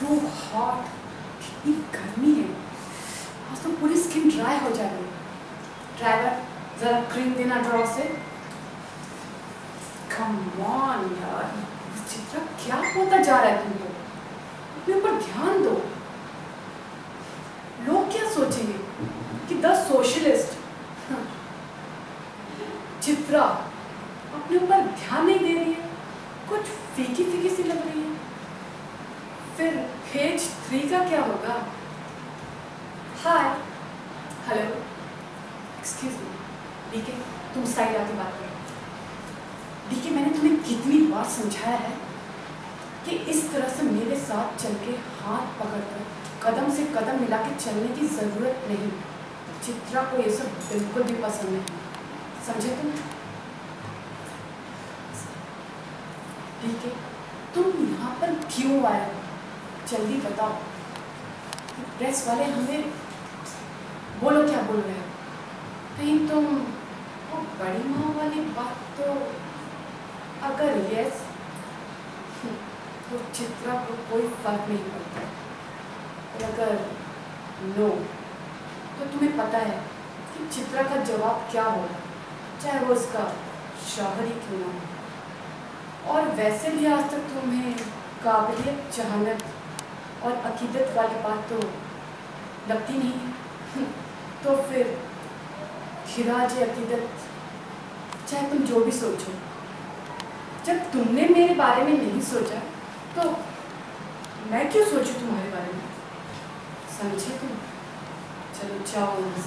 To hot कितनी गर्मी है। आज तो पूरी स्किन ड्राई हो जा रही है। ड्राइवर जरा क्रीम देना ड्रॉ से। कम ऑन यार चित्रा क्या होता जा रहा है तुमको अपने ऊपर ध्यान दो। लोग क्या सोचेंगे कि द सोशलिस्ट चित्रा अपने ऊपर ध्यान नहीं दे रही है। कुछ फीकी फीकी सी लग रही है। फिर पेज थ्री का क्या होगा? Hi hello excuse me DK तुम साइड आके बात करो। डीके मैंने तुम्हें कितनी बार समझाया है कि इस तरह से मेरे साथ चल के हाथ पकड़कर कदम से कदम मिला के चलने की ज़रूरत नहीं। चित्रा को ये सब बिल्कुल भी पसंद नहीं। समझे तुम? ठीक है तुम यहाँ पर क्यों आए हो? जल्दी बताओ। प्रेस वाले हमें बोलो क्या बोल रहे हो? कहीं तुम वो बड़ी माँ वाली बात तो अगर यस तो चित्रा को कोई फ़र्क नहीं पड़ता। और अगर नो तो तुम्हें पता है कि चित्रा का जवाब क्या होगा चाहे वो उसका शौहर ही क्यों ना हो। और वैसे भी आज तक तुम्हें काबिलियत, जहानत अकीदत वाली बात तो लगती नहीं। तो फिर खिराज अकीदत, चाहे तुम जो भी सोचो। जब तुमने मेरे बारे में नहीं सोचा तो मैं क्यों सोचूं तुम्हारे बारे में? समझे तुम? चलो जाओ यहाँ